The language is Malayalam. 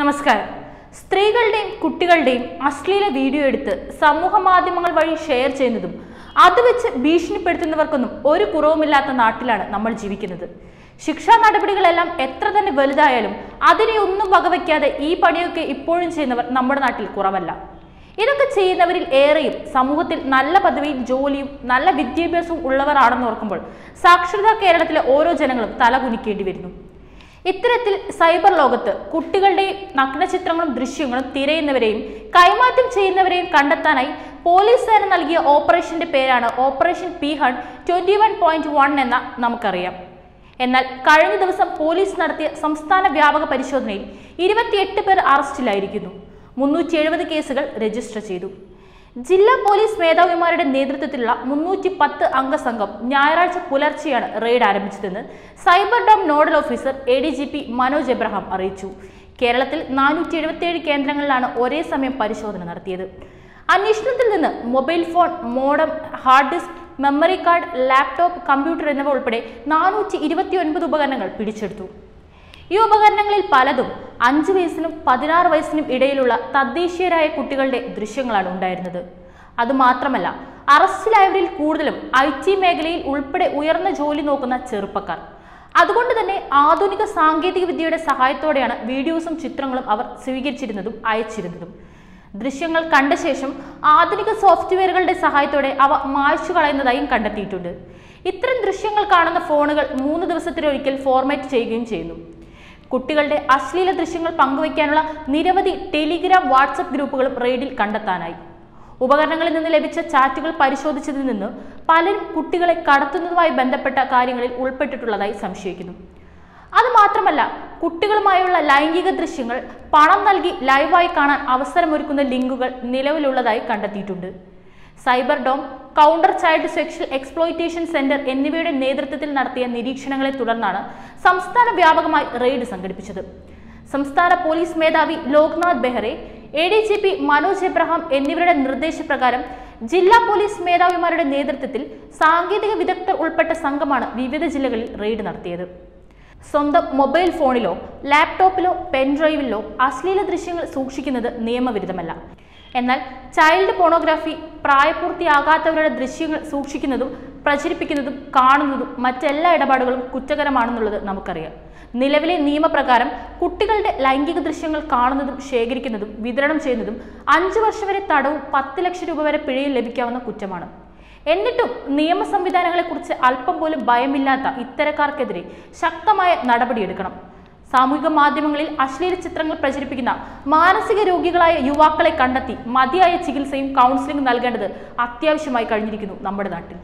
നമസ്കാരം. സ്ത്രീകളുടെയും കുട്ടികളുടെയും അശ്ലീല വീഡിയോ എടുത്ത് സമൂഹ മാധ്യമങ്ങൾ വഴി ഷെയർ ചെയ്യുന്നതും അത് വെച്ച് ഭീഷണിപ്പെടുത്തുന്നവർക്കൊന്നും ഒരു കുറവുമില്ലാത്ത നാട്ടിലാണ് നമ്മൾ ജീവിക്കുന്നത്. ശിക്ഷാ നടപടികളെല്ലാം എത്ര തന്നെ വലുതായാലും അതിനെ ഒന്നും വകവയ്ക്കാതെ ഈ പണിയൊക്കെ ഇപ്പോഴും ചെയ്യുന്നവർ നമ്മുടെ നാട്ടിൽ കുറവല്ല. ഇതൊക്കെ ചെയ്യുന്നവരിൽ ഏറെയും സമൂഹത്തിൽ നല്ല പദവിയും ജോലിയും നല്ല വിദ്യാഭ്യാസവും ഉള്ളവരാണെന്ന് ഓർക്കുമ്പോൾ സാക്ഷരതാ കേരളത്തിലെ ഓരോ ജനങ്ങളും തല കുനിക്കേണ്ടി വരുന്നു. ഇത്തരത്തിൽ സൈബർ ലോകത്ത് കുട്ടികളുടെ നഗ്നചിത്രങ്ങളും ദൃശ്യങ്ങളും തിരയുന്നവരെയും കൈമാറ്റം ചെയ്യുന്നവരെയും കണ്ടെത്താനായി പോലീസ് സേന നൽകിയ ഓപ്പറേഷന്റെ പേരാണ് operation P hunt twenty one point one എന്ന നമുക്കറിയാം. എന്നാൽ കഴിഞ്ഞ ദിവസം പോലീസ് നടത്തിയ സംസ്ഥാന വ്യാപക പരിശോധനയിൽ ഇരുപത്തിയെട്ട് പേർ അറസ്റ്റിലായിരിക്കുന്നു. മുന്നൂറ്റി കേസുകൾ രജിസ്റ്റർ ചെയ്തു. ജില്ലാ പോലീസ് മേധാവിമാരുടെ നേതൃത്വത്തിലുള്ള മുന്നൂറ്റി പത്ത് അംഗ സംഘം ഞായറാഴ്ച പുലർച്ചെയാണ് raid ആരംഭിച്ചതെന്ന് cyber dome nodal officer A D G P Manoj Abraham അറിയിച്ചു. കേരളത്തിൽ നാനൂറ്റി എഴുപത്തിയേഴ് കേന്ദ്രങ്ങളിലാണ് ഒരേ സമയം പരിശോധന നടത്തിയത്. അന്വേഷണത്തിൽ നിന്ന് mobile phone modem hard disk memory card laptop computer എന്നിവ ഉൾപ്പെടെ നാനൂറ്റി ഉപകരണങ്ങൾ പിടിച്ചെടുത്തു. ഈ ഉപകരണങ്ങളിൽ പലതും അഞ്ച് വയസ്സിനും പതിനാറ് വയസ്സിനും ഇടയിലുള്ള തദ്ദേശീയരായ കുട്ടികളുടെ ദൃശ്യങ്ങളാണ് ഉണ്ടായിരുന്നത്. അതുമാത്രമല്ല അറസ്റ്റിലായവരിൽ കൂടുതലും ഐ ടി മേഖലയിൽ ഉൾപ്പെടെ ഉയർന്ന ജോലി നോക്കുന്ന ചെറുപ്പക്കാർ. അതുകൊണ്ട് തന്നെ ആധുനിക സാങ്കേതിക വിദ്യയുടെ സഹായത്തോടെയാണ് വീഡിയോസും ചിത്രങ്ങളും അവർ സ്വീകരിച്ചിരുന്നതും അയച്ചിരുന്നതും. ദൃശ്യങ്ങൾ കണ്ട ശേഷം ആധുനിക സോഫ്റ്റ്വെയറുകളുടെ സഹായത്തോടെ അവ മായ്ച്ചു കളയുന്നതായും കണ്ടെത്തിയിട്ടുണ്ട്. ഇത്തരം ദൃശ്യങ്ങൾ കാണുന്ന ഫോണുകൾ മൂന്ന് ദിവസത്തിലൊരിക്കൽ ഫോർമാറ്റ് ചെയ്യുകയും ചെയ്യുന്നു. കുട്ടികളുടെ അശ്ലീല ദൃശ്യങ്ങൾ പങ്കുവയ്ക്കാനുള്ള നിരവധി ടെലിഗ്രാം വാട്സപ്പ് ഗ്രൂപ്പുകളും റെയ്ഡിൽ കണ്ടെത്താനായി. ഉപകരണങ്ങളിൽ നിന്ന് ലഭിച്ച ചാറ്റുകൾ പരിശോധിച്ചതിൽ നിന്ന് പലരും കുട്ടികളെ കടത്തുന്നതുമായി ബന്ധപ്പെട്ട കാര്യങ്ങളിൽ ഉൾപ്പെട്ടിട്ടുള്ളതായി സംശയിക്കുന്നു. അതുമാത്രമല്ല കുട്ടികളുമായുള്ള ലൈംഗിക ദൃശ്യങ്ങൾ പണം നൽകി ലൈവായി കാണാൻ അവസരമൊരുക്കുന്ന ലിങ്കുകൾ നിലവിലുള്ളതായി കണ്ടെത്തിയിട്ടുണ്ട്. Cyber dome counter child sexual exploitation centre എന്നിവയുടെ നേതൃത്വത്തിൽ നടത്തിയ നിരീക്ഷണങ്ങളെ തുടർന്നാണ് സംസ്ഥാന വ്യാപകമായി റെയ്ഡ് സംഘടിപ്പിച്ചത്. സംസ്ഥാന പോലീസ് മേധാവി Loknath Behera A D G P Manoj Abraham എന്നിവരുടെ നിർദ്ദേശപ്രകാരം ജില്ലാ പോലീസ് മേധാവിമാരുടെ നേതൃത്വത്തിൽ സാങ്കേതിക വിദഗ്ധർ ഉൾപ്പെട്ട സംഘമാണ് വിവിധ ജില്ലകളിൽ റെയ്ഡ് നടത്തിയത്. സ്വന്തം മൊബൈൽ ഫോണിലോ ലാപ്ടോപ്പിലോ പെൻഡ്രൈവിലോ അശ്ലീല ദൃശ്യങ്ങൾ സൂക്ഷിക്കുന്നത് നിയമവിരുദ്ധമല്ല. എന്നാൽ ചൈൽഡ് പോണോഗ്രാഫി പ്രായപൂർത്തിയാകാത്തവരുടെ ദൃശ്യങ്ങൾ സൂക്ഷിക്കുന്നതും പ്രചരിപ്പിക്കുന്നതും കാണുന്നതും മറ്റെല്ലാ ഇടപാടുകളും കുറ്റകരമാണെന്നുള്ളത് നമുക്കറിയാം. നിലവിലെ നിയമപ്രകാരം കുട്ടികളുടെ ലൈംഗിക ദൃശ്യങ്ങൾ കാണുന്നതും ശേഖരിക്കുന്നതും വിതരണം ചെയ്യുന്നതും അഞ്ചു വർഷം വരെ തടവും പത്ത് ലക്ഷം രൂപ വരെ പിഴയും ലഭിക്കാവുന്ന കുറ്റമാണ്. എന്നിട്ടും നിയമ സംവിധാനങ്ങളെക്കുറിച്ച് അല്പം പോലും ഭയമില്ലാത്ത ഇത്തരക്കാർക്കെതിരെ ശക്തമായ നടപടിയെടുക്കണം. സാമൂഹിക മാധ്യമങ്ങളിൽ അശ്ലീല ചിത്രങ്ങൾ പ്രചരിപ്പിക്കുന്ന മാനസിക രോഗികളായ യുവാക്കളെ കണ്ടെത്തി മതിയായ ചികിത്സയും കൗൺസിലിംഗും നൽകേണ്ടത് അത്യാവശ്യമായി കഴിഞ്ഞിരിക്കുന്നു നമ്മുടെ നാട്ടിൽ.